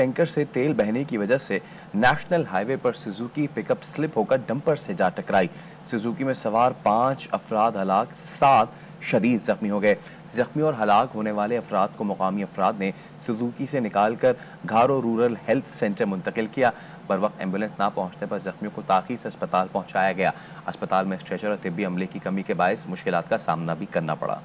Tanker से तेल बहने की वजह से नेशनल हाईवे पर सुजुकी पिकअप स्लिप होकर डंपर से जा टकराई। सुजुकी में सवार पाँच अफराद हलाक, सात शदीद जख्मी हो गए। जख्मी और हलाक होने वाले अफराद को मुकामी अफराद ने सुजुकी से निकालकर घारो रूरल हेल्थ सेंटर मुंतकिल किया बर वक्त एंबुलेंस ना पहुँचने पर जख्मियों को ताखिर से अस्पताल पहुँचाया गया। अस्पताल में स्ट्रेचर और तिब्बी अमले की कमी के बायस मुश्किल का सामना भी करना पड़ा।